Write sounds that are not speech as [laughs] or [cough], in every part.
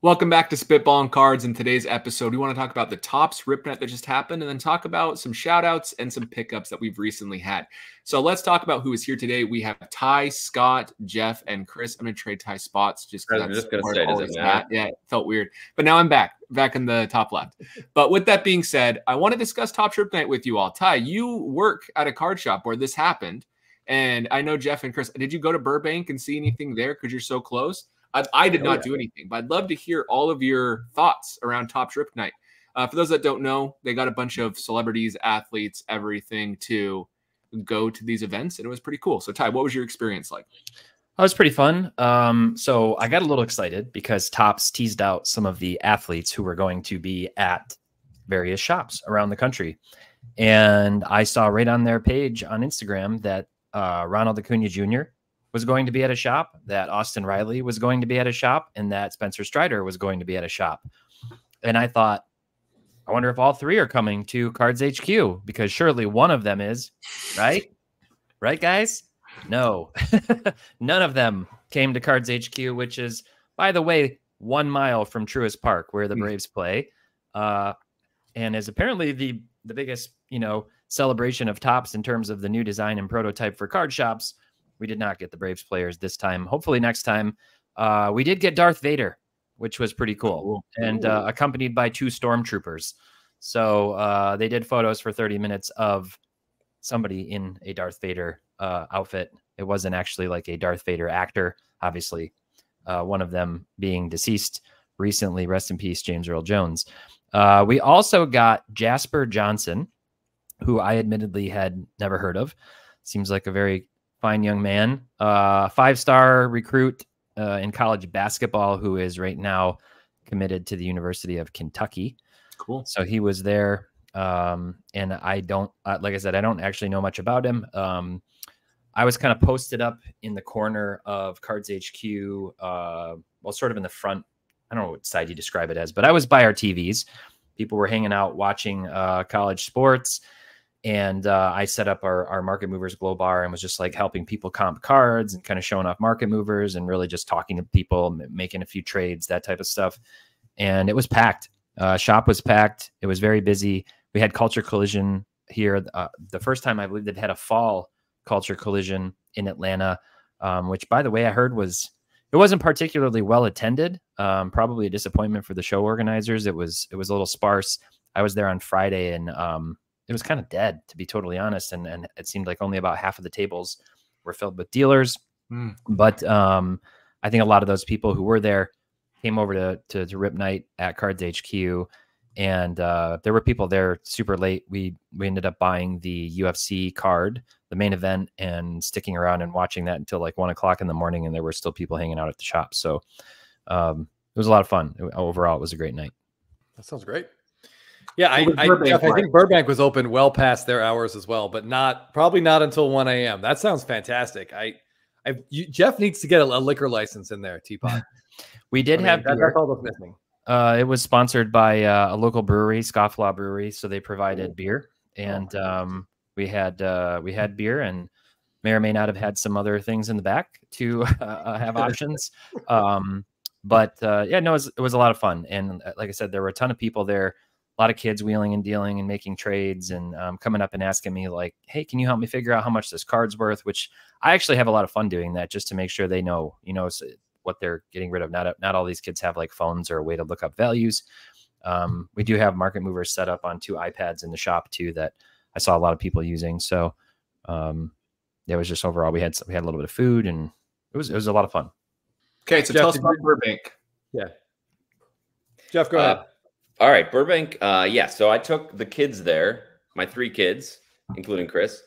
Welcome back to Spitballin' Cards. In today's episode, we want to talk about the Topps Rip Night that just happened and then talk about some shout outs and some pickups that we've recently had. So let's talk about who is here today. We have Ty, Scott, Jeff, and Chris. I'm going to trade Ty spots just because I'm just going to say, does it matter? Yeah, it felt weird. But now I'm back, back in the top left. but with that being said, I want to discuss Topps Rip Night with you all. Ty, you work at a card shop where this happened. And I know Jeff and Chris, did you go to Burbank and see anything there because you're so close? I, I did oh, not do anything, but I'd love to hear all of your thoughts around Topps Rip Night. Uh, for those that don't know, they got a bunch of celebrities, athletes, everything to go to these events, and it was pretty cool. So, Ty, what was your experience like? That was pretty fun. Um, so I got a little excited because Topps teased out some of the athletes who were going to be at various shops around the country. And I saw right on their page on Instagram that uh, Ronald Acuna Jr., was going to be at a shop, that Austin Riley was going to be at a shop, and that Spencer Strider was going to be at a shop. And I thought, I wonder if all three are coming to Cards HQ because surely one of them is, right? right, guys? No, [laughs] none of them came to Cards HQ, which is, by the way, one mile from Truist Park where the hmm. Braves play, uh, and is apparently the the biggest, you know, celebration of Topps in terms of the new design and prototype for card shops we did not get the Braves players this time. Hopefully next time. Uh, we did get Darth Vader, which was pretty cool, and uh, accompanied by two stormtroopers. So uh, they did photos for 30 minutes of somebody in a Darth Vader uh, outfit. It wasn't actually like a Darth Vader actor, obviously. Uh, one of them being deceased recently. Rest in peace, James Earl Jones. Uh, we also got Jasper Johnson, who I admittedly had never heard of. Seems like a very fine young man, uh, five star recruit uh, in college basketball, who is right now committed to the University of Kentucky. Cool. So he was there. Um, and I don't, uh, like I said, I don't actually know much about him. Um, I was kind of posted up in the corner of Cards HQ, uh, well, sort of in the front. I don't know what side you describe it as, but I was by our TVs. People were hanging out watching uh, college sports and uh, I set up our, our market movers glow bar and was just like helping people comp cards and kind of showing off market movers and really just talking to people, making a few trades, that type of stuff. And it was packed. Uh, shop was packed. It was very busy. We had culture collision here. Uh, the first time I believe they'd had a fall culture collision in Atlanta, um, which by the way I heard was it wasn't particularly well attended. Um, probably a disappointment for the show organizers. It was it was a little sparse. I was there on Friday and um, it was kind of dead, to be totally honest. And and it seemed like only about half of the tables were filled with dealers. Mm. But um, I think a lot of those people who were there came over to to, to Rip Night at Cards HQ, and uh, there were people there super late. We we ended up buying the UFC card, the main event, and sticking around and watching that until like one o'clock in the morning, and there were still people hanging out at the shop. So um, it was a lot of fun. Overall, it was a great night. That sounds great. Yeah, I, I, Jeff, I, think Burbank was open well past their hours as well, but not probably not until 1 a.m. That sounds fantastic. I, I you, Jeff needs to get a, a, liquor license in there, Teapot. [laughs] we did I mean, have that, that's all that's missing. Uh, it was sponsored by uh, a local brewery, Scofflaw Brewery, so they provided beer, oh, and um, we had uh, we had beer, and may or may not have had some other things in the back to [laughs] uh, have [laughs] options. um, but uh, yeah, no, it was, it was a lot of fun, and uh, like I said, there were a ton of people there a lot of kids wheeling and dealing and making trades and um, coming up and asking me like hey can you help me figure out how much this card's worth? Which i actually have a lot of fun doing that just to make sure they know you know what they're getting rid of. Not not all these kids have like phones or a way to look up values. Um, we do have market movers set up on two ipads in the shop too that i saw a lot of people using. So um, it was just overall we had we had a little bit of food and it was it was a lot of fun. Okay so Jeff, tell us about burbank. Yeah. Jeff go uh, ahead all right, Burbank. Uh, yeah, so I took the kids there, my three kids, including Chris.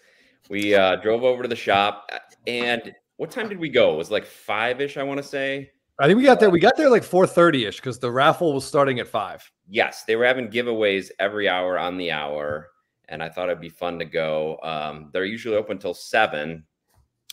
We uh, drove over to the shop, and what time did we go? It was like five ish, I want to say. I think we got there. We got there like four thirty ish because the raffle was starting at five. Yes, they were having giveaways every hour on the hour, and I thought it'd be fun to go. Um, they're usually open until seven,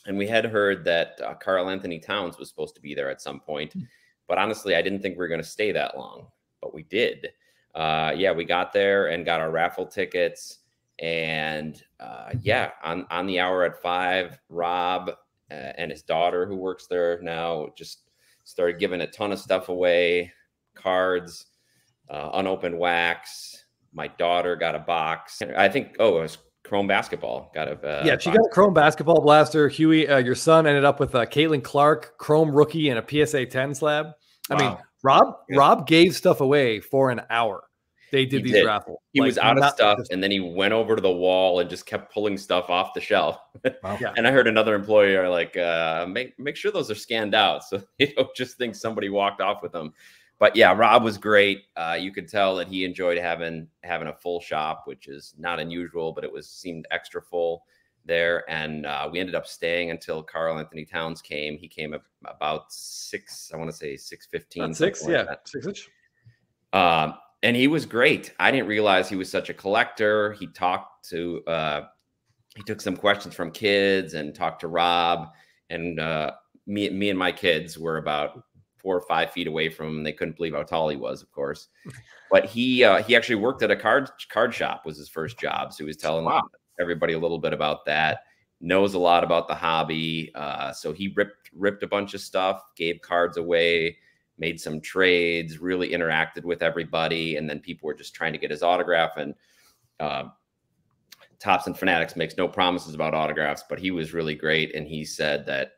and we had heard that uh, Karl-Anthony Towns was supposed to be there at some point, hmm. but honestly, I didn't think we were going to stay that long, but we did uh, yeah, we got there and got our raffle tickets. And uh, yeah, on, on the hour at five, Rob uh, and his daughter, who works there now, just started giving a ton of stuff away cards, uh, unopened wax. My daughter got a box. I think, oh, it was Chrome basketball. Got a uh, yeah. She got a Chrome basketball blaster. Huey, uh, your son ended up with a Caitlin Clark Chrome rookie and a PSA 10 slab. I mean, Rob yeah. Rob gave stuff away for an hour. They did he these did. raffles. He like, was out of stuff, just... and then he went over to the wall and just kept pulling stuff off the shelf. Wow. [laughs] yeah. And I heard another employer are like, uh, "Make make sure those are scanned out, so [laughs] you don't just think somebody walked off with them." But yeah, Rob was great. Uh, you could tell that he enjoyed having having a full shop, which is not unusual, but it was seemed extra full there. And uh, we ended up staying until Karl-Anthony Towns came. He came about six, I want to say six fifteen. Six, yeah, six inch. Um, and he was great. I didn't realize he was such a collector. He talked to, uh, he took some questions from kids and talked to Rob. And uh, me, me and my kids were about four or five feet away from him. They couldn't believe how tall he was, of course. [laughs] But he uh, he actually worked at a card card shop was his first job. So he was telling wow. Everybody a little bit about that. Knows a lot about the hobby. Uh, so he ripped ripped a bunch of stuff, gave cards away made some trades, really interacted with everybody, and then people were just trying to get his autograph. And uh, Topps and Fanatics makes no promises about autographs, but he was really great, and he said that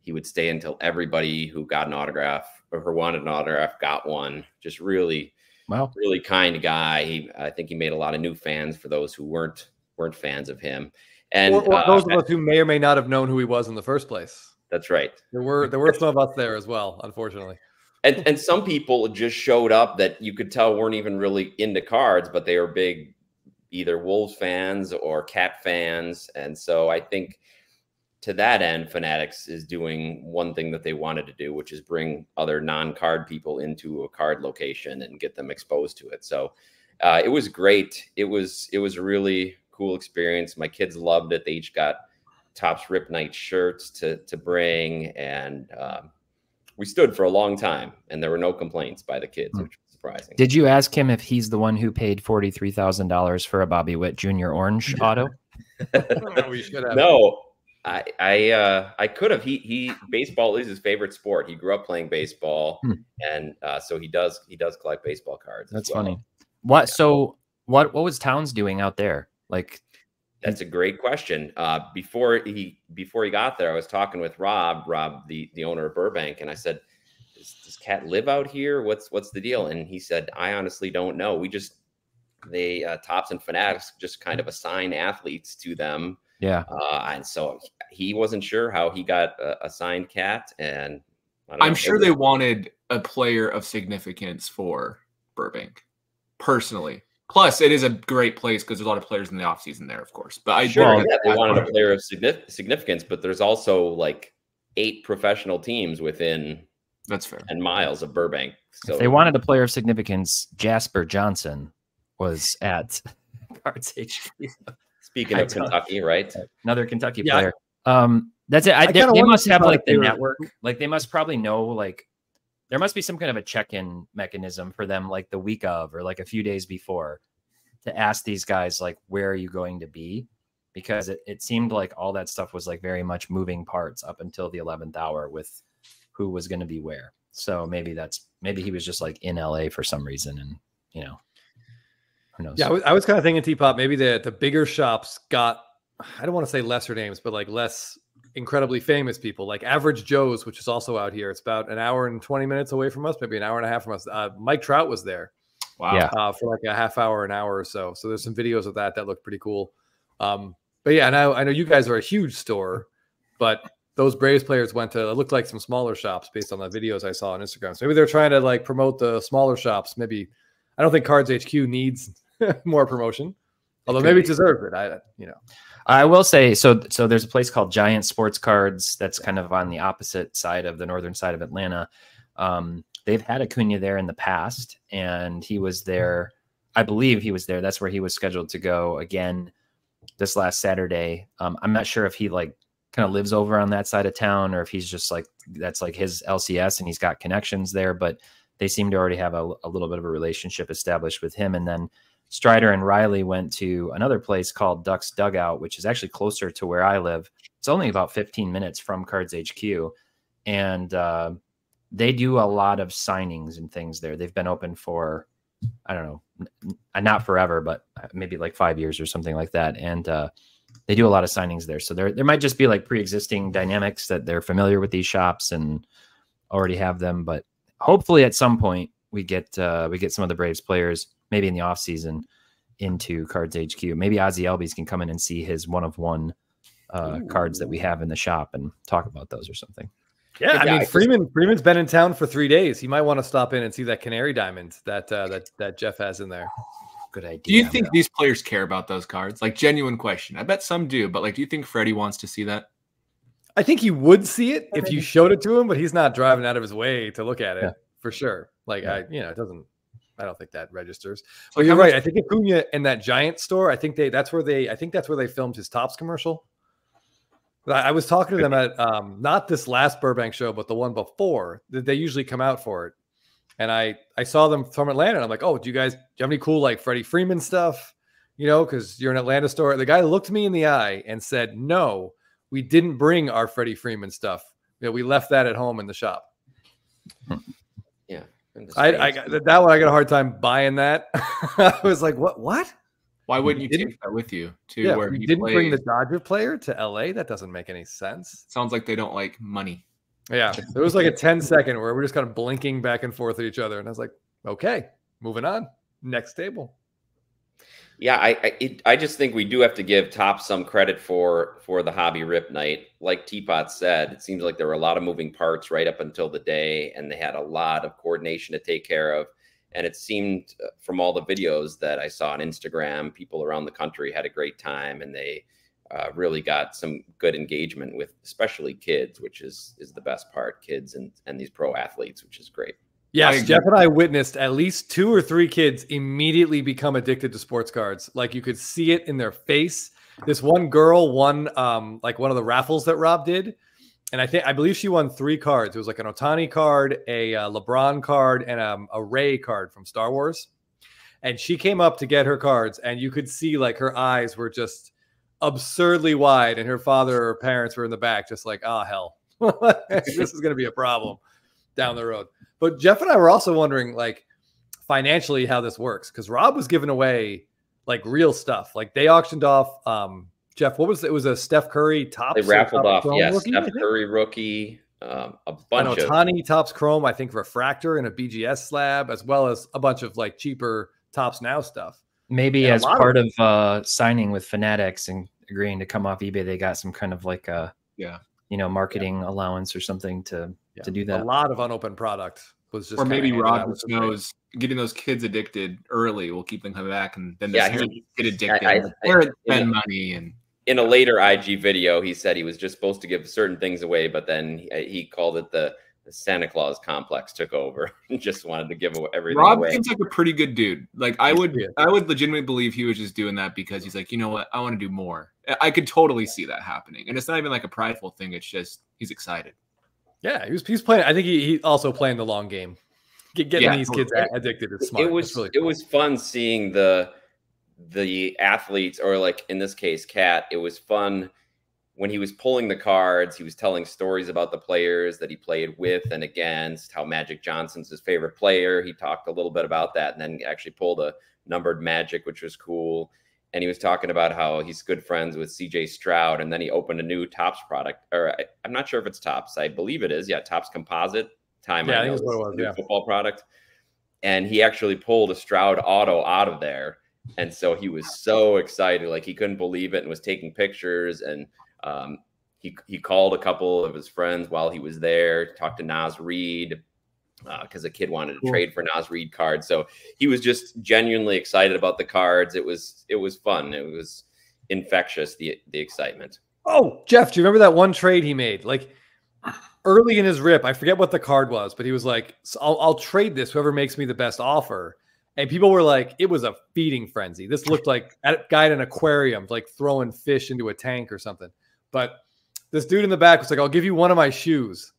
he would stay until everybody who got an autograph or who wanted an autograph got one. Just really, wow, really kind guy. He, I think he made a lot of new fans for those who weren't weren't fans of him, and or, or uh, those of us who may or may not have known who he was in the first place. That's right. There were there were some of us there as well, unfortunately and and some people just showed up that you could tell weren't even really into cards, but they were big either Wolves fans or Cat fans, and so I think to that end, Fanatics is doing one thing that they wanted to do, which is bring other non-card people into a card location and get them exposed to it. So uh, it was great. It was it was really cool experience. My kids loved it. They each got Topps Rip Night shirts to to bring, and um, we stood for a long time and there were no complaints by the kids, hmm. which was surprising. Did you ask him if he's the one who paid $43,000 for a Bobby Witt Jr. Orange [laughs] auto? no, I I uh, I could have. He he baseball is his favorite sport. He grew up playing baseball, hmm. and uh, so he does he does collect baseball cards. That's well. funny. What yeah. so what what was Towns doing out there? Like that's a great question. Uh, before he before he got there, I was talking with Rob, Rob, the the owner of Burbank, and I said, does, does Cat live out here? What's what's the deal?" And he said, "I honestly don't know. We just they uh, Topps and fanatics just kind of assign athletes to them. Yeah, uh, and so he wasn't sure how he got a assigned Cat, and I'm know, sure they wanted a player of significance for Burbank personally. Plus, it is a great place because there's a lot of players in the offseason there, of course. But I sure yeah, they wanted a player of significance, but there's also like eight professional teams within that's fair and miles of Burbank. So if they wanted a player of significance, Jasper Johnson was at [laughs] Cards HQ. Speaking of Kentucky, right? Another Kentucky yeah. player. Um, that's it. I, I they, they must have like the network. Like they must probably know like there must be some kind of a check-in mechanism for them like the week of or like a few days before to ask these guys like where are you going to be? Because it, it seemed like all that stuff was like very much moving parts up until the 11th hour with who was going to be where. So maybe that's maybe he was just like in la for some reason and you know who knows? Yeah i was, I was kind of thinking t-pop maybe the the bigger shops got i don't want to say lesser names but like less incredibly famous people like Average Joe's, which is also out here. It's about an hour and 20 minutes away from us, maybe an hour and a half from us. Uh, Mike Trout was there. Wow. Yeah. Uh, for like a half hour, an hour or so. So there's some videos of that that look pretty cool. Um, but yeah, and I, I know you guys are a huge store, but those Braves players went to it looked like some smaller shops based on the videos I saw on Instagram. So maybe they're trying to like promote the smaller shops. Maybe I don't think Cards HQ needs [laughs] more promotion, although maybe it deserves it. I you know. I will say so. So there's a place called Giant Sports Cards that's kind of on the opposite side of the northern side of Atlanta. Um, they've had Acuna there in the past, and he was there. I believe he was there. That's where he was scheduled to go again this last Saturday. Um, I'm not sure if he like kind of lives over on that side of town or if he's just like that's like his LCS and he's got connections there. But they seem to already have a, a little bit of a relationship established with him. And then Strider and Riley went to another place called Ducks Dugout, which is actually closer to where I live. It's only about 15 minutes from Cards HQ. And uh, they do a lot of signings and things there. They've been open for I don't know, not forever, but uh, maybe like five years or something like that. And uh, they do a lot of signings there. So there there might just be like pre-existing dynamics that they're familiar with these shops and already have them. But hopefully at some point we get uh, we get some of the Braves players maybe in the off season into Cards HQ. Maybe Ozzie Albies can come in and see his one of one uh, cards that we have in the shop and talk about those or something. Yeah, I mean Freeman. Freeman's been in town for three days. He might want to stop in and see that canary diamond that uh, that that Jeff has in there. Good idea. Do you think these players care about those cards? Like genuine question. I bet some do, but like, do you think Freddie wants to see that? I think he would see it if you showed it to him, but he's not driving out of his way to look at it yeah. for sure. Like yeah. I, you know, it doesn't. I don't think that registers. But you're right. I think Acuna in that giant store. I think they. That's where they. I think that's where they filmed his Topps commercial. But I was talking to them at um, not this last Burbank show, but the one before. That they usually come out for it, and I I saw them from Atlanta. And I'm like, oh, do you guys do you have any cool like Freddie Freeman stuff? You know, because you're an Atlanta store. The guy looked me in the eye and said, no, we didn't bring our Freddie Freeman stuff. You know, we left that at home in the shop. Yeah, I, I that one I got a hard time buying that. [laughs] I was like, what? What? Why wouldn't you take that with you to yeah, where you didn't plays? bring the Dodger player to LA? That doesn't make any sense. Sounds like they don't like money. Yeah, there was like a 10 second where we're just kind of blinking back and forth at each other, and I was like, okay, moving on, next table. Yeah, I I, it, I just think we do have to give Top some credit for for the hobby rip night. Like Teapot said, it seems like there were a lot of moving parts right up until the day, and they had a lot of coordination to take care of. And it seemed uh, from all the videos that I saw on Instagram, people around the country had a great time and they uh, really got some good engagement with especially kids, which is is the best part, kids and and these pro athletes, which is great. Yes, Jeff and I witnessed at least two or three kids immediately become addicted to sports cards. Like you could see it in their face. This one girl won um, like one of the raffles that Rob did and I think I believe she won three cards. It was like an Ohtani card, a uh, LeBron card, and um, a Ray card from Star Wars. And she came up to get her cards, and you could see like her eyes were just absurdly wide, and her father or parents were in the back, just like, oh hell, [laughs] this is going to be a problem down the road. But Jeff and I were also wondering, like, financially how this works because Rob was giving away like real stuff. Like they auctioned off um, Jeff, what was it? it was a Steph Curry top. They raffled off, yes, rookie, Steph Curry rookie, um, a bunch of Tani Topps Chrome, I think refractor and a BGS slab, as well as a bunch of like cheaper Topps Now stuff. Maybe and as part of, of uh, signing with Fanatics and agreeing to come off eBay, they got some kind of like a yeah, you know, marketing yeah. allowance or something to yeah. to do that. A lot of unopened product was just or maybe Rob knows getting those kids addicted early will keep them coming back, and then yeah, he, get addicted, I, I, I, spend money and in a later IG video, he said he was just supposed to give certain things away, but then he, uh, he called it the, the, Santa Claus complex took over [laughs] and just wanted to give away everything Rob away. seems like a pretty good dude. Like I would, I would legitimately believe he was just doing that because he's like, you know what, I want to do more. I could totally see that happening, and it's not even like a prideful thing. It's just he's excited. Yeah, he was. He's playing. I think he, he also playing the long game. getting yeah, these kids addicted is smart. It was really it was fun seeing the the athletes, or like in this case, Cat, it was fun when he was pulling the cards. He was telling stories about the players that he played with and against, how Magic Johnson's his favorite player. He talked a little bit about that and then actually pulled a numbered Magic, which was cool. And he was talking about how he's good friends with CJ Stroud. And then he opened a new Topps product, or I, am not sure if it's Topps, I believe it is. Yeah, Topps Composite. Time yeah, I, I think what it was. Yeah. Football product. And he actually pulled a Stroud auto out of there and so he was so excited, like he couldn't believe it, and was taking pictures. And um, he he called a couple of his friends while he was there, talked to Naz Reid because uh, a kid wanted to cool. trade for Naz Reid cards. So he was just genuinely excited about the cards. It was it was fun. It was infectious the the excitement. Oh, Jeff, do you remember that one trade he made? Like early in his rip, I forget what the card was, but he was like, I'll, I'll trade this whoever makes me the best offer and people were like, it was a feeding frenzy. This looked like a guy at an aquarium, like throwing fish into a tank or something. But this dude in the back was like, I'll give you one of my shoes.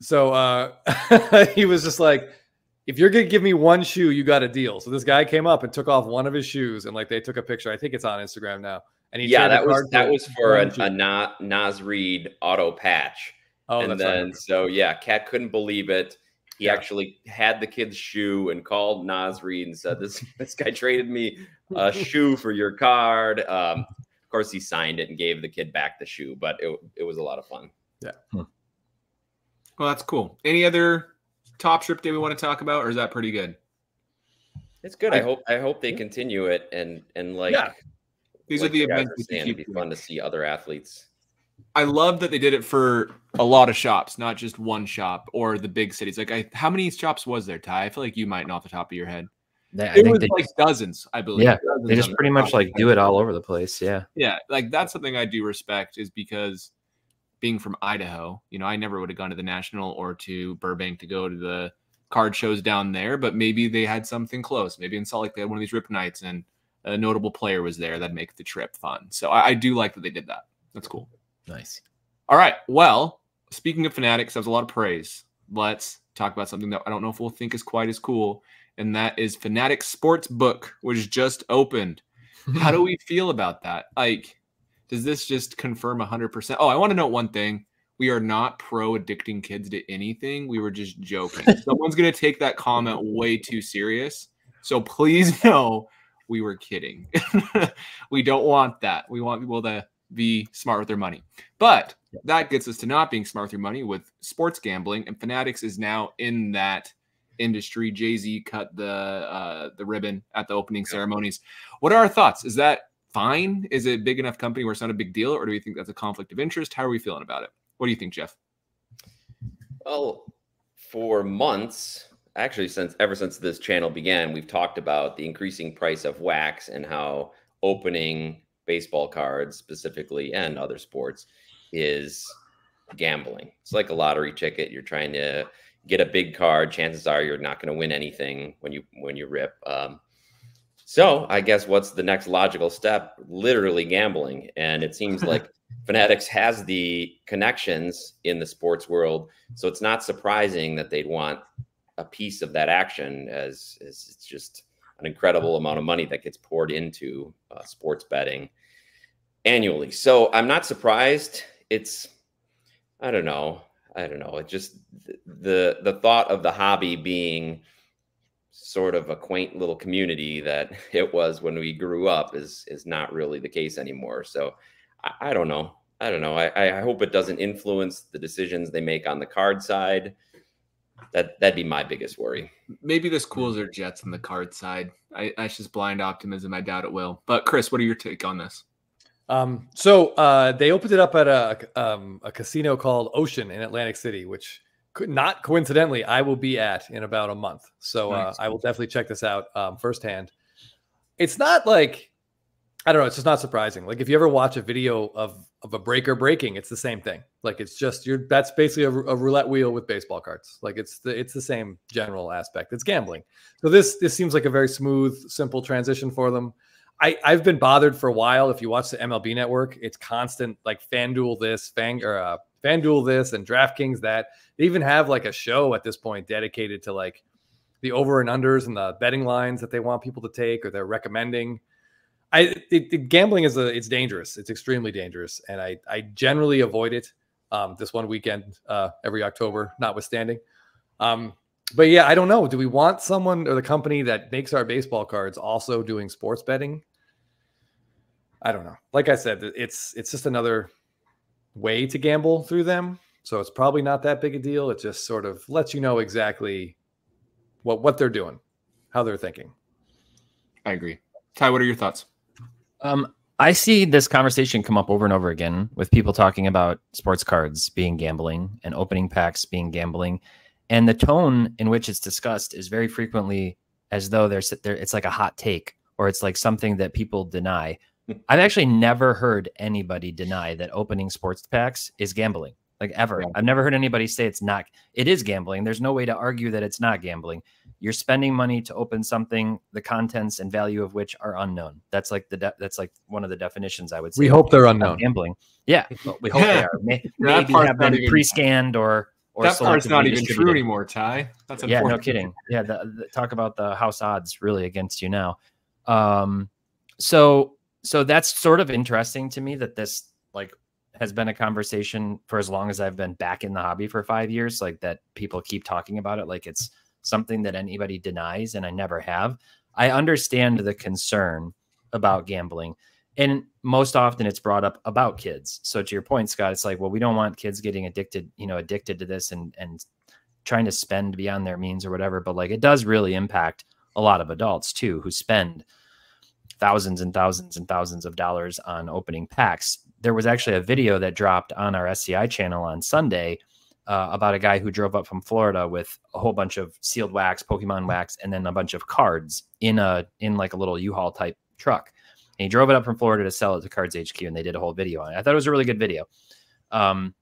So uh, [laughs] he was just like, if you're gonna give me one shoe, you got a deal. So this guy came up and took off one of his shoes, and like they took a picture. I think it's on Instagram now. And he yeah, that was that was for a, a Naz Reid auto patch Oh, and then right. so yeah, Cat couldn't believe it. He yeah. actually had the kid's shoe and called Naz Reid and said, "This [laughs] this guy traded me a [laughs] shoe for your card." Um, of course, he signed it and gave the kid back the shoe, but it it was a lot of fun. Yeah. Hmm. Well, that's cool. Any other Topps Rip day we want to talk about, or is that pretty good? It's good. I, I hope I hope they continue it and and like yeah. these like are the events. Are it'd be fun to see other athletes. I love that they did it for a lot of shops, not just one shop or the big cities. Like, I, how many shops was there, Ty? I feel like you might know off the top of your head. They, it was like dozens, I believe. Yeah, they just pretty much like do it all over the place. Yeah, yeah, like that's something I do respect is because being from Idaho, you know, I never would have gone to the National or to Burbank to go to the card shows down there, but maybe they had something close. Maybe in Salt Lake they had one of these rip nights and a notable player was there that'd make the trip fun. So I, I do like that they did that. That's cool. Nice. All right. Well, speaking of Fanatics, that was a lot of praise. Let's talk about something that I don't know if we'll think is quite as cool, and that is Fanatics Sports Book, which just opened. How do we [laughs] feel about that? Like, does this just confirm 100%? Oh, I want to note one thing. We are not pro addicting kids to anything. We were just joking. [laughs] Someone's going to take that comment way too serious. So please [laughs] know we were kidding. [laughs] we don't want that. We want people to be smart with their money. But that gets us to not being smart with your money with sports gambling, and Fanatics is now in that industry. Jay Z cut the uh, the ribbon at the opening ceremonies. What are our thoughts? Is that fine? Is it a big enough company where it's not a big deal, or do we think that's a conflict of interest? How are we feeling about it? What do you think, Jeff? Well, for months, actually, since ever since this channel began, we've talked about the increasing price of wax and how opening baseball cards specifically and other sports is gambling. It's like a lottery ticket. You're trying to get a big card. Chances are you're not going to win anything when you when you rip. Um, so I guess what's the next logical step? Literally gambling, and it seems like [laughs] Fanatics has the connections in the sports world, so it's not surprising that they'd want a piece of that action, as, as it's just an incredible amount of money that gets poured into uh, sports betting annually. So I'm not surprised. It's I don't know. I don't know. It just the the thought of the hobby being sort of a quaint little community that [laughs] it was when we grew up is is not really the case anymore. So I, I don't know. I don't know. I, I hope it doesn't influence the decisions they make on the card side. That that'd be my biggest worry. Maybe this cools their Jets on the card side. I, that's just blind optimism. I doubt it will. But Chris, what are your take on this? Um, so uh, they opened it up at a um, a casino called Ocean in Atlantic City, which could not coincidentally I will be at in about a month. So uh, nice. uh, I will definitely check this out um, firsthand. It's not like I don't know. It's just not surprising. Like if you ever watch a video of of a breaker breaking, it's the same thing. Like it's just you're that's basically a, a roulette wheel with baseball cards. Like it's the it's the same general aspect. It's gambling. So this this seems like a very smooth, simple transition for them. I, I've been bothered for a while. If you watch the MLB network, it's constant like FanDuel this, Fang or uh, FanDuel this, and DraftKings that. They even have like a show at this point dedicated to like the over and unders and the betting lines that they want people to take or they're recommending. I it, gambling is a it's dangerous. It's extremely dangerous, and I I generally avoid it. Um, this one weekend, uh, every October, notwithstanding. Um, but yeah, I don't know. Do we want someone or the company that makes our baseball cards also doing sports betting? I don't know. Like I said, it's it's just another way to gamble through them. So it's probably not that big a deal. It just sort of lets you know exactly what what they're doing, how they're thinking. I agree. Ty, what are your thoughts? Um, I see this conversation come up over and over again with people talking about sports cards being gambling and opening packs being gambling, and the tone in which it's discussed is very frequently as though there's there it's like a hot take or it's like something that people deny I've actually never heard anybody deny that opening sports packs is gambling, like ever. Yeah. I've never heard anybody say it's not. It is gambling. There's no way to argue that it's not gambling. You're spending money to open something, the contents and value of which are unknown. That's like the that's like one of the definitions I would say. We hope they're unknown. Gambling. Yeah, [laughs] we hope they are. May- [laughs] maybe have been even, pre-scanned or. Or that part's not even true anymore, Ty. That's yeah, no kidding. Yeah, the, the, talk about the house odds really against you now. Um, so so that's sort of interesting to me that this like has been a conversation for as long as I've been back in the hobby for five years. Like that people keep talking about it like it's something that anybody denies, and I never have. I understand the concern about gambling. And most often it's brought up about kids. So to your point, Scott, it's like, well, we don't want kids getting addicted, you know, addicted to this and and trying to spend beyond their means or whatever. But like it does really impact a lot of adults too who spend thousands and thousands and thousands of dollars on opening packs. There was actually a video that dropped on our SCI channel on Sunday uh, about a guy who drove up from Florida with a whole bunch of sealed wax, Pokemon wax, and then a bunch of cards in a in like a little U-Haul type truck. And he drove it up from Florida to sell it to Cards HQ, and they did a whole video on it. I thought it was a really good video. Um,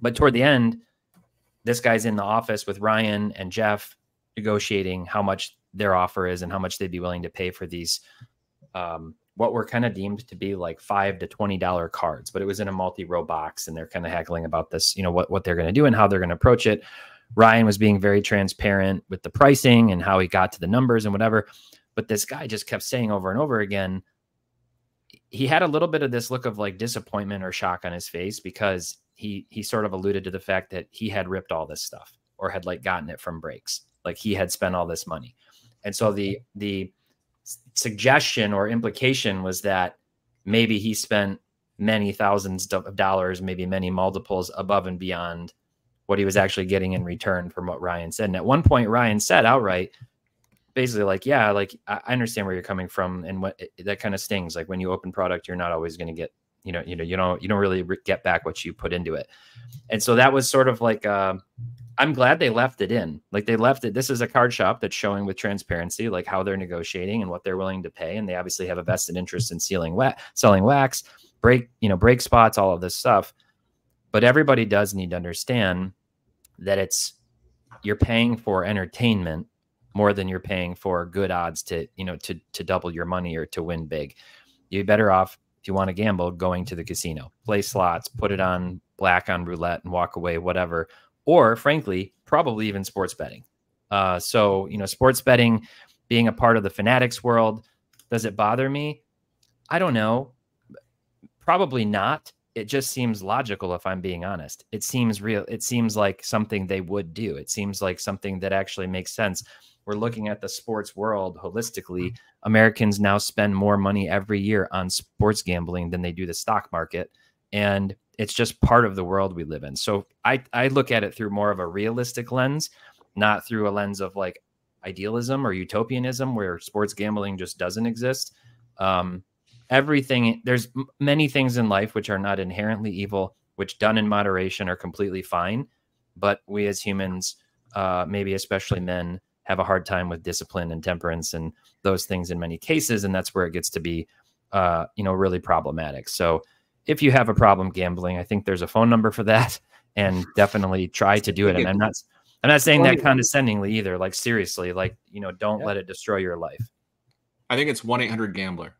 but toward the end, this guy's in the office with Ryan and Jeff negotiating how much their offer is and how much they'd be willing to pay for these um, what were kind of deemed to be like five to twenty dollar cards, but it was in a multi-row box, and they're kind of haggling about this, you know, what what they're going to do and how they're going to approach it. Ryan was being very transparent with the pricing and how he got to the numbers and whatever, but this guy just kept saying over and over again. He had a little bit of this look of like disappointment or shock on his face because he he sort of alluded to the fact that he had ripped all this stuff or had like gotten it from breaks, like he had spent all this money, and so the the suggestion or implication was that maybe he spent many thousands of dollars, maybe many multiples above and beyond what he was actually getting in return from what Ryan said. And at one point, Ryan said outright, basically like, yeah, like I understand where you're coming from, and what that kind of stings. Like when you open product, you're not always going to get, you know, you know, you don't, you don't really get back what you put into it. And so that was sort of like, uh, I'm glad they left it in. Like they left it. This is a card shop that's showing with transparency, like how they're negotiating and what they're willing to pay. And they obviously have a vested interest in sealing wax, selling wax, break, you know, break spots, all of this stuff. But everybody does need to understand that it's you're paying for entertainment more than you're paying for good odds to, you know, to to double your money or to win big. You're better off if you want to gamble going to the casino, play slots, put it on black on roulette and walk away, whatever or frankly, probably even sports betting. Uh, so, you know, sports betting being a part of the fanatics world, does it bother me? I don't know. Probably not. It just seems logical if I'm being honest. It seems real. It seems like something they would do. It seems like something that actually makes sense. We're looking at the sports world holistically. Americans now spend more money every year on sports gambling than they do the stock market. And it's just part of the world we live in. So I I look at it through more of a realistic lens, not through a lens of like idealism or utopianism where sports gambling just doesn't exist. Um, everything there's many things in life which are not inherently evil, which done in moderation are completely fine. But we as humans, uh, maybe especially men, have a hard time with discipline and temperance and those things in many cases, and that's where it gets to be, uh, you know, really problematic. So if you have a problem gambling, I think there's a phone number for that, [laughs] and definitely try to do it. And I'm not, I'm not saying that condescendingly either. Like seriously, like you know, don't yeah. let it destroy your life. I think it's one eight hundred gambler.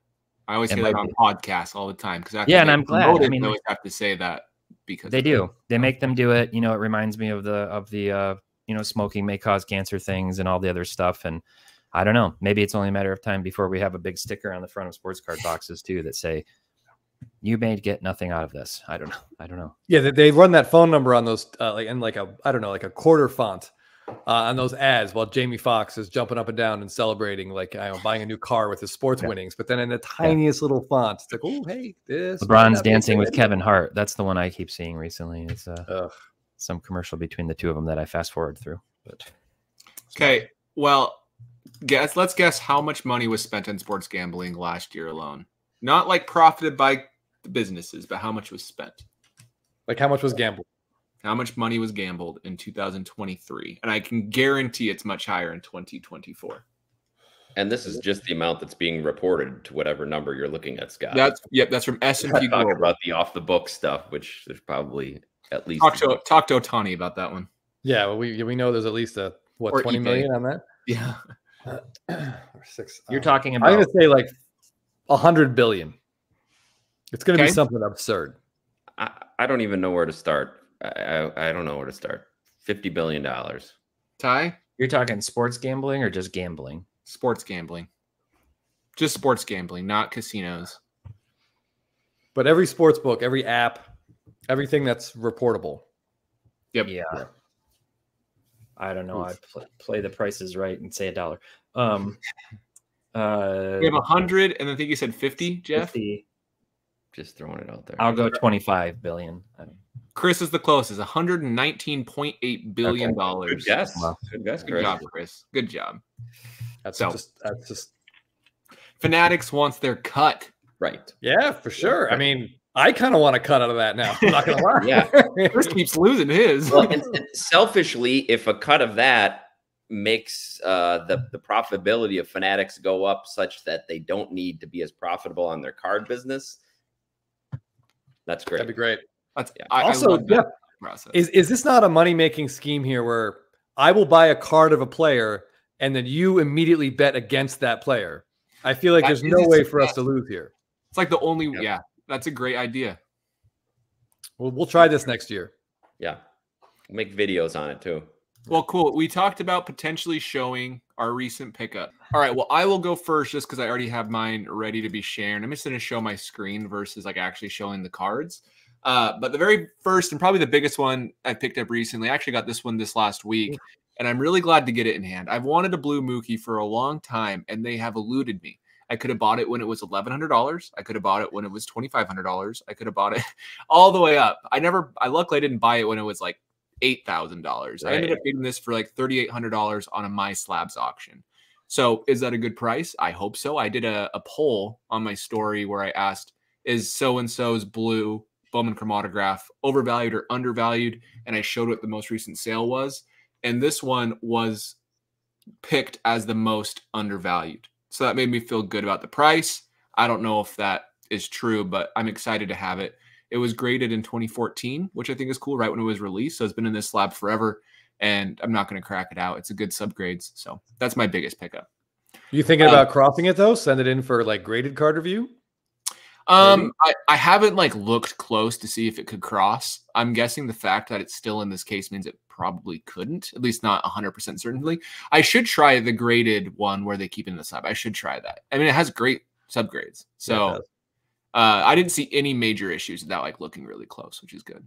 I always say that on podcasts all the time because yeah, and I'm glad. I mean, always have to say that because they do. They make them do it. You know, it reminds me of the of the uh, you know smoking may cause cancer things and all the other stuff. And I don't know. Maybe it's only a matter of time before we have a big sticker on the front of sports card boxes too that say you may get nothing out of this. I don't know. I don't know. Yeah, they they run that phone number on those, uh, like in like a I don't know, like a quarter font uh, on those ads while Jamie Foxx is jumping up and down and celebrating, like I know, buying a new car with his sports yeah. winnings. But then in the tiniest yeah. little font, it's like, oh hey, this LeBron's dancing with Kevin Hart. That's the one I keep seeing recently. It's uh, some commercial between the two of them that I fast forward through. But okay, well, guess let's guess how much money was spent on sports gambling last year alone. Not like profited by the businesses, but how much was spent? Like how much was gambled? How much money was gambled in 2023? And I can guarantee it's much higher in 2024. And this is just the amount that's being reported to whatever number you're looking at, Scott. That's yep. That's from S and P Global. About the off the book stuff, which there's probably at least talk to talk to Ohtani about that one. Yeah, well, we we know there's at least a what or 20 eBay. million on that. Yeah, [clears throat] or six. You're um, talking about. I'm gonna say like a hundred billion. It's going to okay. be something absurd. I, I don't even know where to start. I, I, I don't know where to start. Fifty billion dollars. Ty, you're talking sports gambling or just gambling? Sports gambling. Just sports gambling, not casinos. But every sports book, every app, Everything that's reportable. Yep. Yeah. yeah. I don't know. I pl- play the prices right and say a dollar. Um, uh, [laughs] we have a hundred, and I think you said fifty, Jeff. 50. Just throwing it out there. I'll go twenty-five billion. Chris is the closest, one hundred and nineteen point eight billion dollars. Okay. Good guess. Wow. Good guess. Good job, Chris. Good job. That's so, just that's just. Fanatics wants their cut. Right. Yeah, for sure. I mean, I kind of want to cut out of that now. I'm not gonna [laughs] lie. yeah, Chris keeps losing his. well, and, and selfishly, if a cut of that makes uh, the the profitability of Fanatics go up such that they don't need to be as profitable on their card business, that's great. That'd be great. That's yeah. I, also I yeah. Is is this not a money making scheme here where I will buy a card of a player and then you immediately bet against that player? I feel like that there's no way for us to lose here. It's like the only yep. yeah that's a great idea. Well, we'll try this next year. Yeah. Make videos on it too. Well, cool. We talked about potentially showing our recent pickup. All right. Well, I will go first just because I already have mine ready to be shared. I'm just going to show my screen versus like actually showing the cards. Uh, but the very first and probably the biggest one I picked up recently, I actually got this one this last week, and I'm really glad to get it in hand. I've wanted a blue Mookie for a long time, and they have eluded me. I could have bought it when it was $1,100. I could have bought it when it was $2,500. I could have bought it [laughs] all the way up. I never, I luckily I didn't buy it when it was like $8,000. Right. I ended up getting this for like $3,800 on a My Slabs auction. So is that a good price? I hope so. I did a, a poll on my story where I asked, is so and so's blue Bowman Chrome autograph overvalued or undervalued? And I showed what the most recent sale was. And this one was picked as the most undervalued. So that made me feel good about the price. I don't know if that is true, but I'm excited to have it. It was graded in 2014, which I think is cool, right when it was released. So it's been in this lab forever, and I'm not going to crack it out. It's a good subgrades. So that's my biggest pickup. You thinking about um, cropping it though? Send it in for like graded card review? Um, I, I haven't like looked close to see if it could cross. I'm guessing the fact that it's still in this case means it probably couldn't, at least not 100% certainly. I should try the graded one where they keep in the sub. I should try that. I mean, it has great subgrades. So uh, I didn't see any major issues without like looking really close, which is good.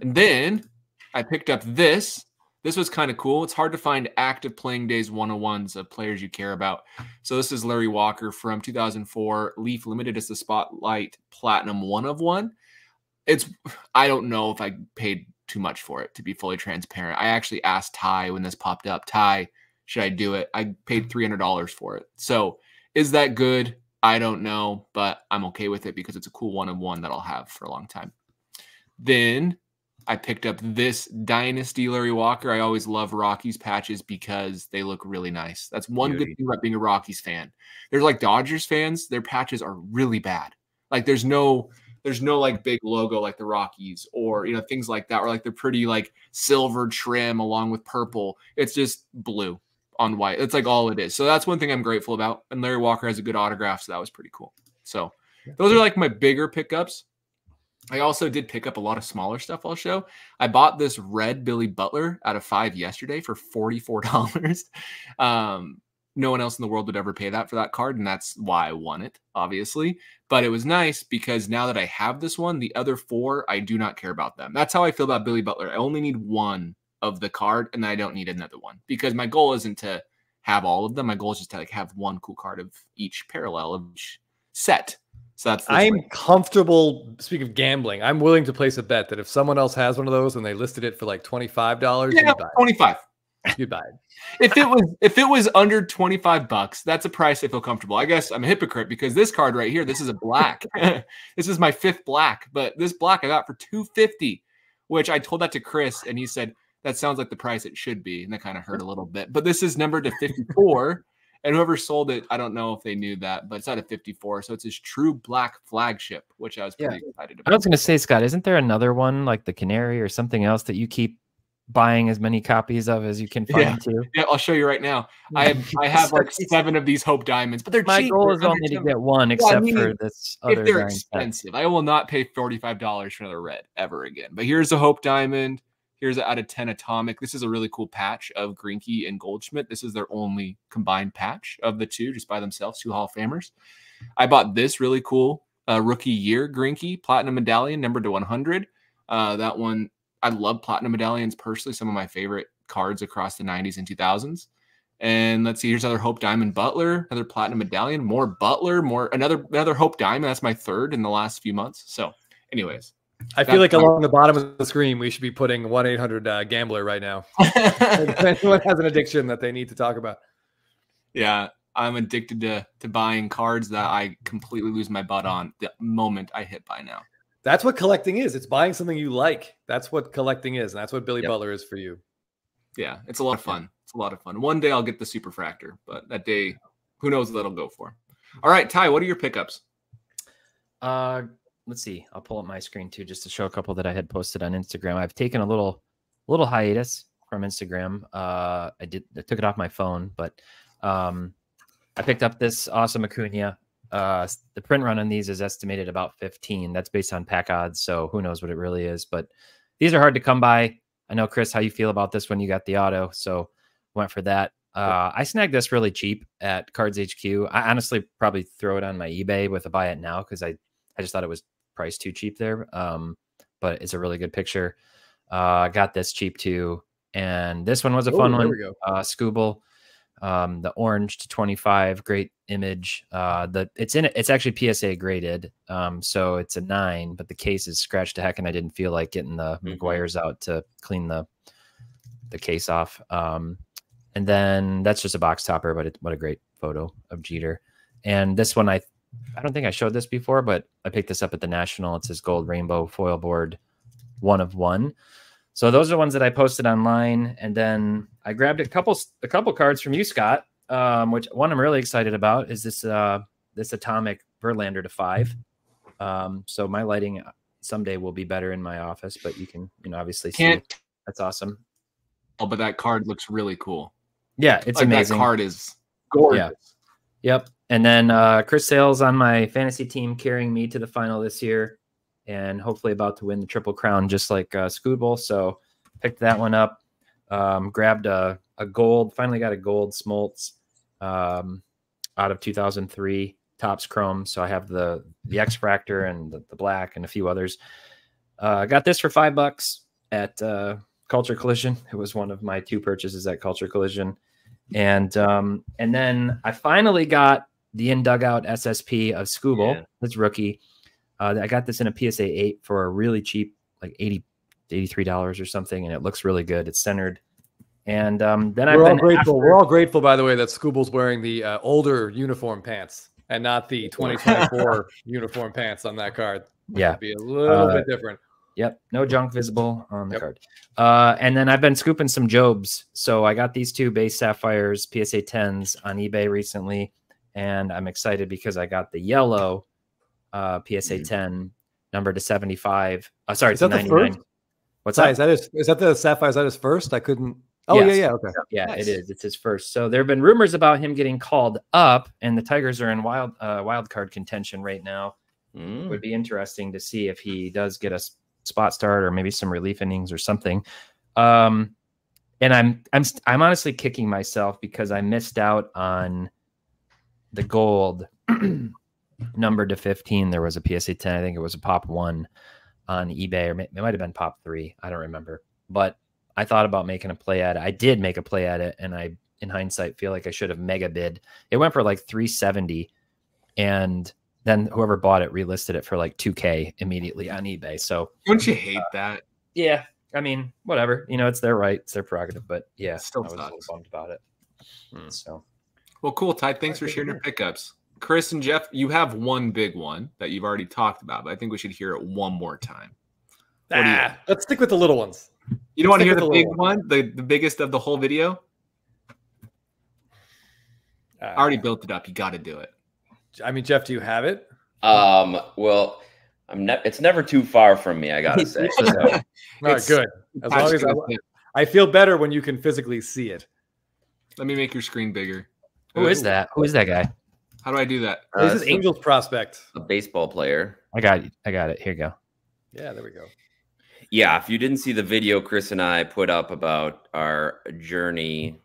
And then I picked up this. This was kind of cool. It's hard to find active playing days 101s of players you care about. So this is Larry Walker from 2004 Leaf Limited. It's the Spotlight Platinum one of one. It's I don't know if I paid too much for it to be fully transparent. I actually asked Ty when this popped up, Ty, should I do it? I paid $300 for it. So is that good? I don't know, but I'm okay with it because it's a cool one on one that I'll have for a long time. Then I picked up this Dynasty Larry Walker. I always love Rockies patches because they look really nice. That's one Beauty. good thing about being a Rockies fan. There's like Dodgers fans, their patches are really bad. Like there's no there's no like big logo like the Rockies or you know things like that, or like they're pretty like silver trim along with purple. It's just blue on white. That's like all it is. So that's one thing I'm grateful about. And Larry Walker has a good autograph, so that was pretty cool. So those are like my bigger pickups. I also did pick up a lot of smaller stuff I'll show. I bought this red Billy Butler out of five yesterday for $44. [laughs] um, no one else in the world would ever pay that for that card, and that's why I won it, obviously. But it was nice because now that I have this one, the other four, I do not care about them. That's how I feel about Billy Butler. I only need one of the card, and I don't need another one because my goal isn't to have all of them. My goal is just to like have one cool card of each parallel of each set. So that's I'm way. comfortable. Speak of gambling, I'm willing to place a bet that if someone else has one of those and they listed it for like twenty five dollars, yeah, twenty five. You buy it. if it was if it was under 25 bucks, that's a price I feel comfortable. I guess I'm a hypocrite because this card right here, this is a black. [laughs] this is my fifth black, but this black I got for 250, which I told that to Chris and he said that sounds like the price it should be, and that kind of hurt a little bit. But this is numbered to 54. [laughs] and whoever sold it, I don't know if they knew that, but it's at a 54. So it's his true black flagship, which I was pretty yeah. excited about. I was going to say, Scott, isn't there another one like the Canary or something else that you keep buying as many copies of as you can find yeah. too. Yeah, I'll show you right now. I have [laughs] I have like seven of these Hope Diamonds, but they're my cheap. goal is only to get one, except yeah, I mean, for this other. If they're expensive, I will not pay forty five dollars for another red ever again. But here's a Hope Diamond. Here's out of ten Atomic. This is a really cool patch of Greinke and Goldschmidt. This is their only combined patch of the two, just by themselves, two Hall of Famers. I bought this really cool uh, rookie year Greinke Platinum Medallion, number to 100 Uh, that one, I love platinum medallions personally. Some of my favorite cards across the 90s and 2000s. And let's see, here's another Hope Diamond Butler, another platinum medallion, more Butler, more another another Hope Diamond. That's my third in the last few months. So, anyways, I feel like along the bottom of the screen, we should be putting one eight hundred uh, gambler right now. [laughs] if anyone has an addiction that they need to talk about. Yeah, I'm addicted to to buying cards that I completely lose my butt on the moment I hit buy now. That's what collecting is. It's buying something you like. That's what collecting is, and that's what Billy yep. Butler is for you. Yeah, it's a lot of fun. It's a lot of fun. One day I'll get the super fractor, but that day, who knows what that'll go for. All right, Ty, what are your pickups? Uh, let's see. I'll pull up my screen too, just to show a couple that I had posted on Instagram. I've taken a little, little hiatus from Instagram. Uh, I did, I took it off my phone, but um, I picked up this awesome Acuna. Uh, the print run on these is estimated about 15. That's based on pack odds, so who knows what it really is. But these are hard to come by. I know, Chris, how you feel about this when you got the auto, so went for that. Uh, I snagged this really cheap at Cards HQ. I honestly probably throw it on my eBay with a buy it now because I, I just thought it was priced too cheap there. Um, but it's a really good picture. Uh, got this cheap too, and this one was a fun one. Uh, Skubal, um, the orange to 25, great image. Uh, the it's in it. It's actually PSA graded, um, so it's a nine, but the case is scratched to heck, and I didn't feel like getting the mm-hmm. McGwire's out to clean the the case off. Um, and then that's just a box topper, but it, what a great photo of Jeter. And this one, I I don't think I showed this before, but I picked this up at the National. It's his gold rainbow foil board, one of one. So those are ones that I posted online, and then I grabbed a couple a couple cards from you, Scott. Um, which one I'm really excited about is this uh, this atomic Verlander to five. Um, so my lighting someday will be better in my office, but you can you know obviously Can't, see that's awesome. Oh, but that card looks really cool. Yeah, it's like amazing. That card is gorgeous. Yeah. Yep. And then uh, Chris Sale's on my fantasy team carrying me to the final this year and hopefully about to win the Triple Crown just like uh. So picked that one up. Um, grabbed a, a gold, finally got a gold Smoltz um, out of 2003 Topps Chrome. So I have the the X Fractor and the, the black and a few others. Uh, got this for five bucks at uh, Culture Collision. It was one of my two purchases at Culture Collision, and um, and then I finally got the in dugout SSP of Skubal. Yeah. This rookie. Uh, I got this in a PSA eight for a really cheap, like 80 $83 or something, and it looks really good. It's centered. And um, then we're I've all grateful. After... We're all grateful, by the way, that Skubal's wearing the uh, older uniform pants and not the [laughs] 2024 uniform pants on that card. Yeah, be a little uh, bit different. Yep, no junk visible on the yep. card. Uh, and then I've been scooping some Jobes. So I got these two base sapphires PSA 10s on eBay recently, and I'm excited because I got the yellow uh, PSA mm. 10 number to 75. Uh, sorry, to 99. What's that? Is that his? Is that the sapphire? Is that his first? I couldn't. Oh yes. yeah, yeah, okay. Yeah, nice. it is. It's his first. So there have been rumors about him getting called up, and the Tigers are in wild uh, wild card contention right now. Mm. It would be interesting to see if he does get a spot start or maybe some relief innings or something. Um, and I'm I'm I'm honestly kicking myself because I missed out on the gold [clears throat] number to 15. There was a PSA 10. I think it was a pop one on eBay, or it might have been Pop Three. I don't remember, but I thought about making a play at it. I did make a play at it, and I, in hindsight, feel like I should have mega bid. It went for like 370, and then whoever bought it relisted it for like 2K immediately on eBay. So don't you hate uh, that? Yeah, I mean, whatever. You know, it's their right, it's their prerogative. But yeah, still I was sucks. a little bummed about it. Hmm. So, well, cool, Ty. Thanks for sharing your pickups. Chris and Jeff, you have one big one that you've already talked about, but I think we should hear it one more time. Ah, let's stick with the little ones. You don't want to hear the, the big one, one, the, the biggest of the whole video? Uh, I already built it up. You got to do it. I mean, Jeff, do you have it? Um, well, I'm ne- it's never too far from me, I gotta [laughs] say. So. All right, good. As long as I, I feel better when you can physically see it. Let me make your screen bigger. Who is that? Who is that guy? How do I do that? Uh, this is Angels prospect, a baseball player. I got it. I got it. Here you go. Yeah, there we go. Yeah, if you didn't see the video Chris and I put up about our journey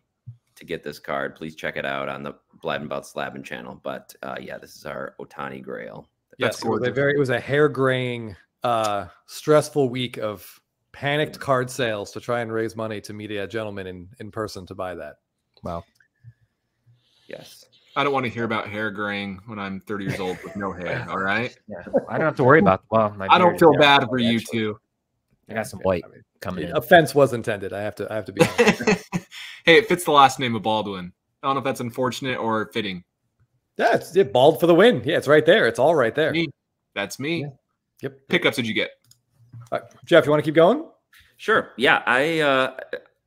to get this card, please check it out on the Blabbing About Slabbing channel. But uh, yeah, this is our Ohtani Grail. Yes, it was a very it was a hair graying uh, stressful week of panicked card sales to try and raise money to meet a gentleman in in person to buy that. Wow. Yes. I don't want to hear about hair graying when I'm 30 years old with no hair. [laughs] All right. Yeah. I don't have to worry about. Well, my I don't feel bad for you actually. two. I got some white I mean, coming in. offense was intended. I have to I have to be honest. [laughs] hey, it fits the last name of Baldwin. I don't know if that's unfortunate or fitting. yeah, it's it bald for the win. Yeah, it's right there. It's all right there. Me. That's me. Yeah. Yep. Pickups did you get? All right, Jeff, you want to keep going? Sure. Yeah, I uh,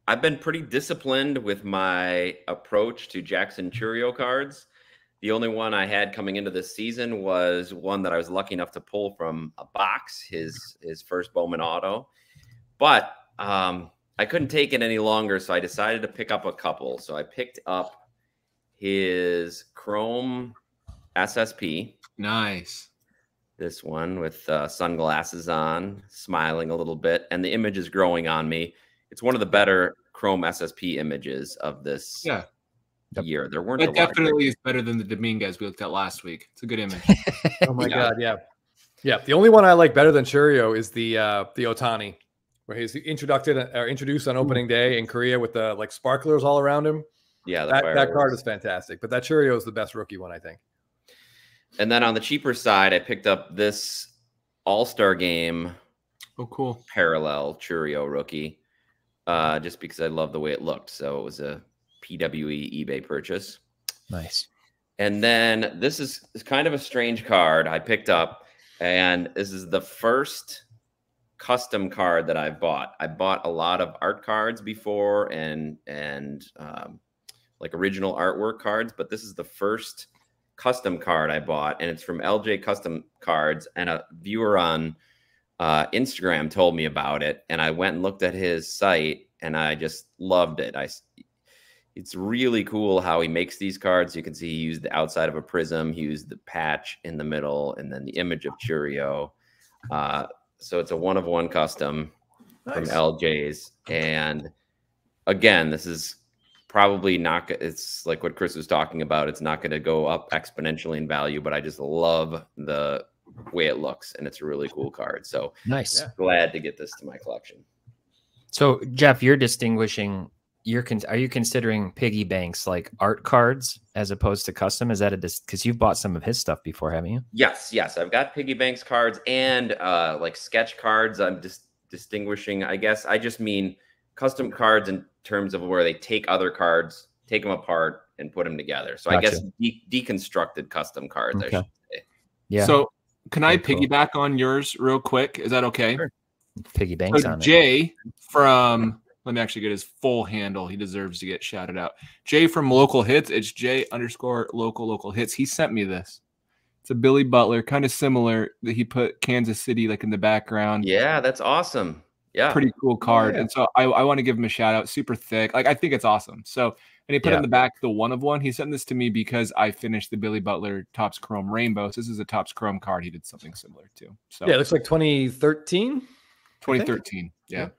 I've been pretty disciplined with my approach to Jackson Chourio cards. The only one I had coming into this season was one that I was lucky enough to pull from a box, his his first Bowman auto. But um, I couldn't take it any longer, so I decided to pick up a couple. So I picked up his Chrome SSP, Nice. this one with uh, sunglasses on, smiling a little bit, and the image is growing on me. It's one of the better Chrome SSP images of this Yeah. year. There weren't a That lot of great- definitely is better than the Dominguez we looked at last week. It's a good image. [laughs] Oh my Yeah. god, yeah. Yeah. The only one I like better than Chourio is the uh the Ohtani, where he's introduced or introduced on opening day in Korea with the like sparklers all around him. yeah, That, that card is fantastic. But that Chourio is the best rookie one, I think. And then on the cheaper side, I picked up this All Star Game oh, cool. parallel Chourio rookie, uh, just because I love the way it looked. So it was a PWE eBay purchase. Nice. And then this is, is kind of a strange card I picked up, and this is the first custom card that I've bought. I bought a lot of art cards before and and um, like original artwork cards, but this is the first custom card I bought, and it's from LJ Custom Cards. And a viewer on uh, Instagram told me about it, and I went and looked at his site, and I just loved it. I it's really cool how he makes these cards. You can see he used the outside of a prism, he used the patch in the middle, and then the image of Chourio. Uh, so it's a one of one custom from LJ's. And again, this is probably not, it's like what Chris was talking about. It's not going to go up exponentially in value, but I just love the way it looks. And it's a really cool card. So Nice. Yeah. glad to get this to my collection. So Jeff, you're distinguishing. You're con- are you considering piggy banks like art cards as opposed to custom? Is that a because you've bought some of his stuff before, haven't you? Yes, yes. I've got piggy banks cards and uh like sketch cards. I'm just distinguishing, I guess. I just mean custom cards in terms of where they take other cards, take them apart, and put them together. So I guess de- deconstructed custom cards. I should say. Yeah. So can I cool. piggyback on yours real quick? Is that okay? Sure. piggy banks So on it. Jay from let me actually get his full handle. He deserves to get shouted out. Jay from Local Hits. It's Jay underscore local local hits. He sent me this. It's a Billy Butler, kind of similar that he put Kansas City like in the background. Yeah, that's awesome. Yeah. Pretty cool oh, card. yeah. And so I, I want to give him a shout out. Super thick. Like I think it's awesome. So and he put Yeah. in the back the one of one. He sent this to me because I finished the Billy Butler Topps Chrome Rainbow. So this is a Topps Chrome card. He did something similar to. So Yeah, it looks like 2013. 2013. Yeah.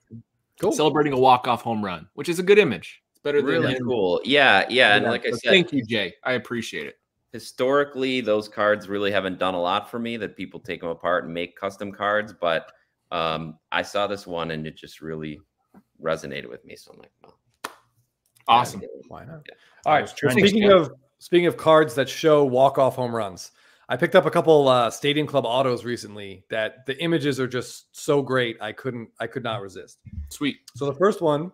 Cool. Celebrating a walk-off home run, which is a good image. It's better than really him- cool. Yeah, yeah. And like I said, thank you, Jay. I appreciate it. historically those cards really haven't done a lot for me that people take them apart and make custom cards but um, i saw this one and it just really resonated with me so i'm like well, Awesome. Why not? Yeah. All I right. was trying to Speaking get- of speaking of cards that show walk off home runs, I picked up a couple uh, Stadium Club autos recently that the images are just so great. I couldn't I could not resist. Sweet. So the first one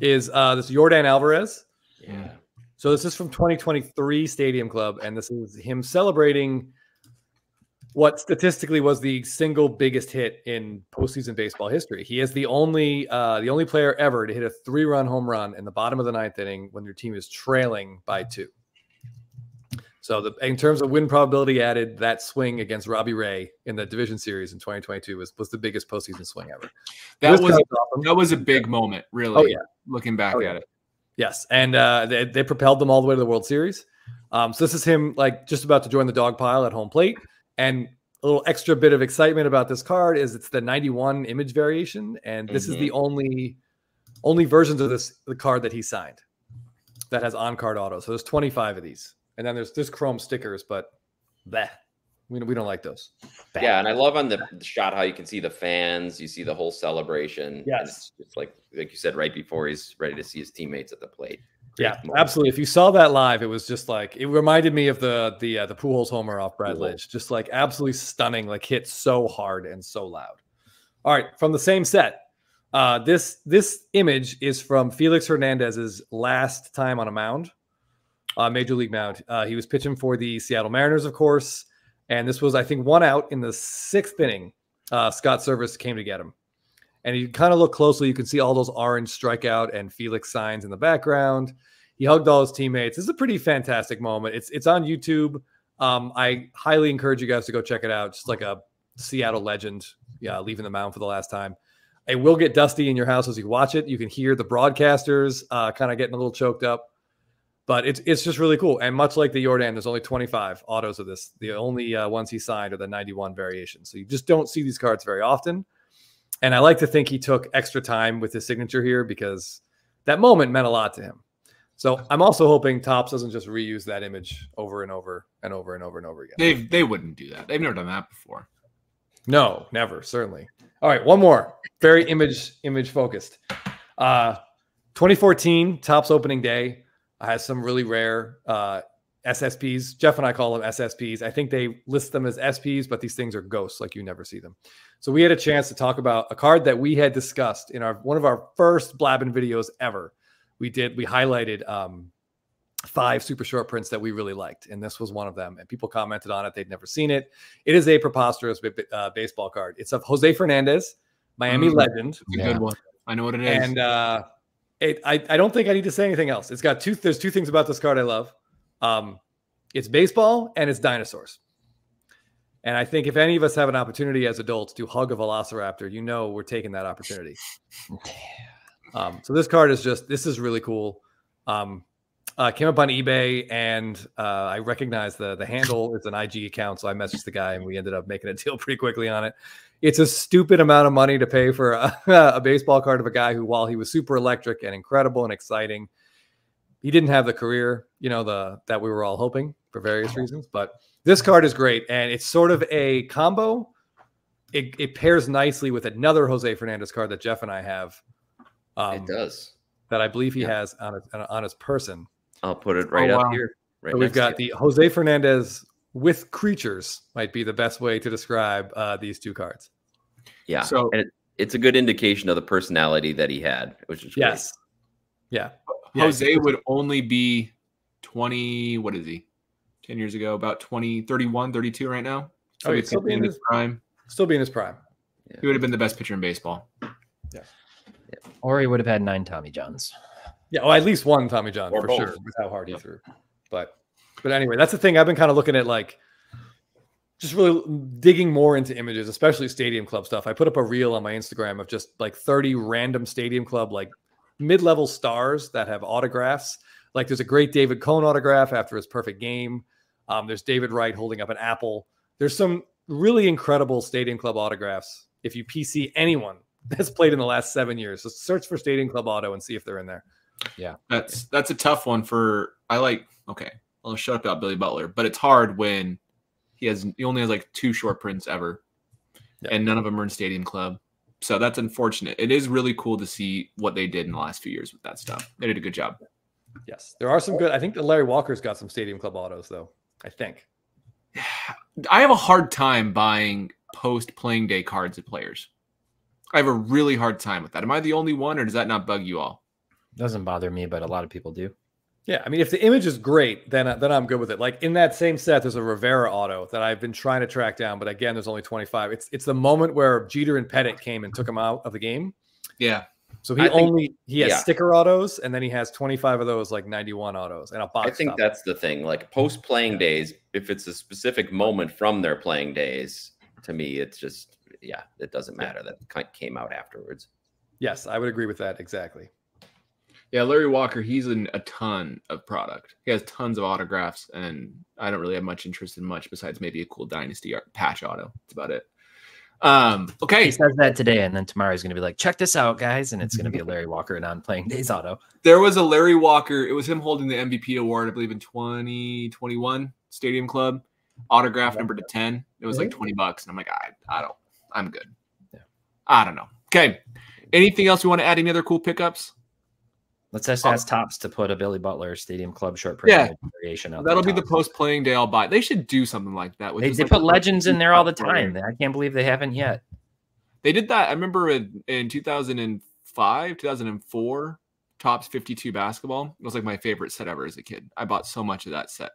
is uh, this Yordan Alvarez. yeah So this is from 2023 Stadium Club, and this is him celebrating what statistically was the single biggest hit in postseason baseball history. He is the only uh, the only player ever to hit a three run home run in the bottom of the ninth inning when your team is trailing by two. So the in terms of win probability added, that swing against Robbie Ray in the division series in 2022 was, was the biggest postseason swing ever. That was card's awesome. that was a big moment, really. Oh, yeah. Looking back Oh, at it. Yes, and uh, they, they propelled them all the way to the World Series. Um, so this is him like just about to join the dog pile at home plate, and a little extra bit of excitement about this card is it's the 91 image variation, and this is the mm-hmm. only only versions of this the card that he signed that has on card auto. So there's 25 of these, and then there's this chrome stickers, but bleh, We, we don't like those. Bad. Yeah, and I love on the, the, shot how you can see the fans, you see the whole celebration. Yes, it's like like you said right before he's ready to see his teammates at the plate. Yeah, absolutely. If you saw that live, it was just like it reminded me of the the uh, the Pujols homer off Brad Lidge. Just like absolutely stunning, like hit so hard and so loud. All right, from the same set. Uh, this this image is from Felix Hernandez's last time on a mound, uh, major league mound. Uh, he was pitching for the Seattle Mariners, of course, and this was I think one out in the sixth inning. Uh, Scott Servais came to get him, and you kind of look closely, you can see all those orange strikeout and Felix signs in the background. He hugged all his teammates. This is a pretty fantastic moment. It's it's on YouTube. Um, I highly encourage you guys to go check it out. Just like a Seattle legend, yeah, leaving the mound for the last time. It will get dusty in your house as you watch it. You can hear the broadcasters uh, kind of getting a little choked up, but it's it's just really cool. And much like the Yordan, there's only 25 autos of this. The only uh, ones he signed are the 91 variations. So you just don't see these cards very often. And I like to think he took extra time with his signature here because that moment meant a lot to him. So I'm also hoping Topps doesn't just reuse that image over and over and over and over and over again. They they wouldn't do that. They've never done that before. No, never, certainly. All right, one more. Very image image focused. Uh 2014 Topps opening day I has some really rare uh SSPs. Jeff and I call them SSPs. I think they list them as SPs, but these things are ghosts, like you never see them. So we had a chance to talk about a card that we had discussed in our one of our first Blabbin videos ever. We did we highlighted um, five super short prints that we really liked, and this was one of them. And people commented on it; they'd never seen it. It is a preposterous uh, baseball card. It's of Jose Fernandez, Miami mm, legend. Yeah. good one. I know what it is. And uh, it, I I don't think I need to say anything else. It's got two. There's two things about this card I love. Um, it's baseball and it's dinosaurs. And I think if any of us have an opportunity as adults to hug a velociraptor, you know we're taking that opportunity. [laughs] Um, so this card is just this is really cool. Um, uh, came up on eBay and uh, I recognized the the handle. It's an IG account, so I messaged the guy and we ended up making a deal [laughs] pretty quickly on it. It's a stupid amount of money to pay for a, [laughs] a baseball card of a guy who, while he was super electric and incredible and exciting, he didn't have the career, you know, the that we were all hoping for various reasons. But this card is great, and it's sort of a combo. It, it pairs nicely with another Jose Fernandez card that Jeff and I have. Um, it does that I believe he yeah. has on his, on his person. I'll put it right oh, up wow. here. Right so we've got the Jose Fernandez with creatures might be the best way to describe uh, these two cards. Yeah. So and it, it's a good indication of the personality that he had, which is yes. Great. Yeah. Jose would only be 20, what is he? 10 years ago, about 20, 31, 32 right now. So oh, he's still in his prime. Still be in his prime. Yeah. He would have been the best pitcher in baseball. Yeah. yeah. Or he would have had nine Tommy Johns. Yeah, well, at least one Tommy John or for both. sure with how hard he threw. But but anyway, that's the thing. I've been kind of looking at like just really digging more into images, especially stadium club stuff. I put up a reel on my Instagram of just like 30 random stadium club like mid-level stars that have autographs. Like there's a great David Cone autograph after his perfect game. Um, there's David Wright holding up an apple. There's some really incredible Stadium Club autographs. If you PC anyone [laughs] that's played in the last seven years, so search for Stadium Club auto and see if they're in there. Yeah, that's that's a tough one for. I like. Okay, I'll shut up about Billy Butler, but it's hard when he has he only has like two short prints ever, yeah. and none of them are in Stadium Club. So that's unfortunate. It is really cool to see what they did in the last few years with that stuff. They did a good job. Yes, there are some good. I think Larry Walker's got some Stadium Club autos though. I think. [sighs] I have a hard time buying post playing day cards of players. I have a really hard time with that. Am I the only one, or does that not bug you all? Doesn't bother me, but a lot of people do. Yeah, I mean, if the image is great, then uh, then I'm good with it. Like in that same set, there's a Rivera auto that I've been trying to track down, but again, there's only 25. It's it's the moment where Jeter and Pettitte came and took him out of the game. Yeah. So he I only think, he has yeah. sticker autos, and then he has 25 of those like 91 autos and a box. I think that's the thing. Like post playing days, if it's a specific moment from their playing days, to me, it's just yeah, it doesn't matter that came out afterwards. Yes, I would agree with that exactly. Yeah, Larry Walker, he's in a ton of product. He has tons of autographs, and I don't really have much interest in much besides maybe a cool Dynasty art, patch auto. That's about it. Um, okay. He says that today, and then tomorrow he's going to be like, check this out, guys. And it's going to be a [laughs] Larry Walker non playing days auto. There was a Larry Walker. It was him holding the MVP award, I believe, in 2021 Stadium Club. autograph number to 10. It was like 20 bucks. And I'm like, I, I don't, I'm good. Yeah. I don't know. Okay. Anything else you want to add? Any other cool pickups? Let's just ask Topps to put a Billy Butler Stadium Club short yeah. variation out. That'll be the post playing day I'll buy. They should do something like that. They, they like put legends in there all the time. I can't believe they haven't yet. They did that. I remember in, in 2005, 2004, Tops 52 basketball. It was like my favorite set ever as a kid. I bought so much of that set.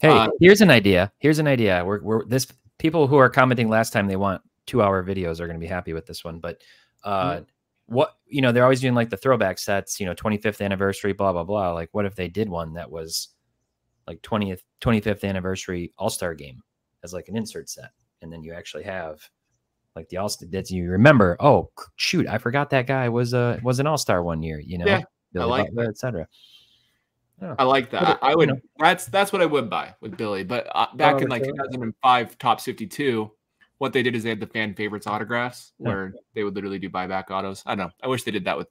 Hey, uh, here's an idea. Here's an idea. We're, we're this people who are commenting last time they want two hour videos are going to be happy with this one. But uh, mm-hmm. what you know, they're always doing like the throwback sets. You know, 25th anniversary, blah blah blah. Like, what if they did one that was like 20th 25th anniversary All Star game as like an insert set, and then you actually have like the All Star that you remember. Oh shoot, I forgot that guy was a was an All Star one year. You know, yeah, Billy I like Butler, etc. Yeah. I like that. I, I would. You know. That's that's what I would buy with Billy. But uh, back oh, in like 2005, top 52, what they did is they had the fan favorites autographs yeah. where they would literally do buyback autos. I don't know. I wish they did that with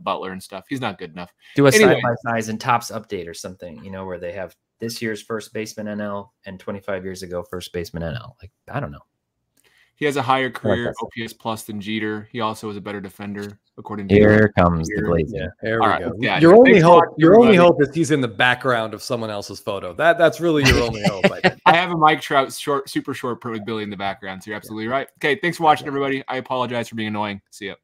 Butler and stuff. He's not good enough. Do a anyway. side by size and Topps update or something. You know where they have this year's first baseman NL and 25 years ago first baseman NL. Like I don't know. He has a higher career OPS plus than Jeter. He also is a better defender, according to here comes the Blazer. There we go. Yeah, your only hope, your only hope is he's in the background of someone else's photo. That that's really your only hope. I, [laughs] I, have a Mike Trout short, super short print with Billy in the background. So you're absolutely right. Okay, thanks for watching, everybody. I apologize for being annoying. See ya.